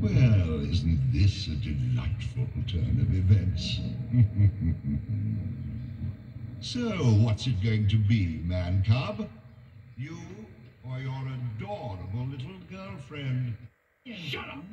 Well, isn't this a delightful turn of events? so, what's it going to be, man cub? You or your adorable little girlfriend? Shut up!